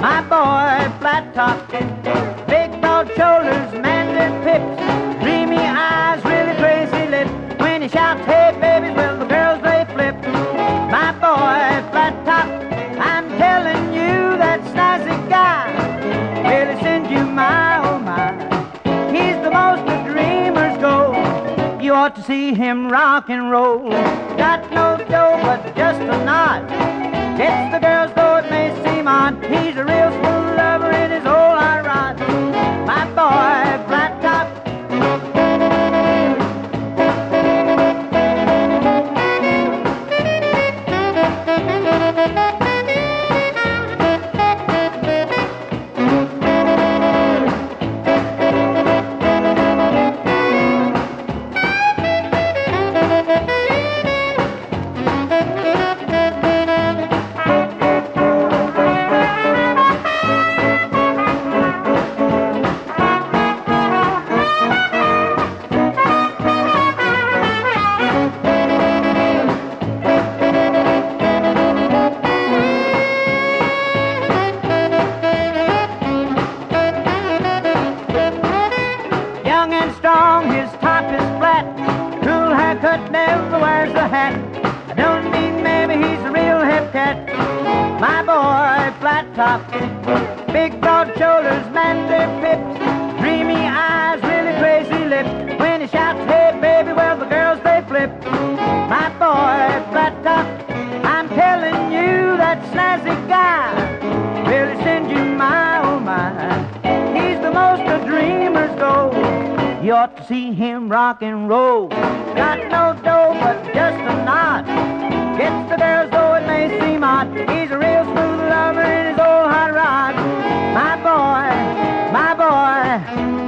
My boy, flat top, big broad shoulders, manly pips, dreamy eyes, really crazy lips. When he shouts, hey baby, well the girls they flip. My boy, flat top, I'm telling you that snazzy guy really sends you my oh my. He's the most the dreamers go. You ought to see him rock and roll. Got no dough, but just a nod. Gets the girls, though it may seem odd. Young and strong, his top is flat. Cool haircut, never wears a hat. I don't mean maybe he's a real hip cat. My boy, flat top. Big broad shoulders, manly You ought to see him rock and roll. Got no dough, but just a knot. Gets the girls, though it may seem odd. He's a real smooth lover in his old hot rod. My boy, my boy.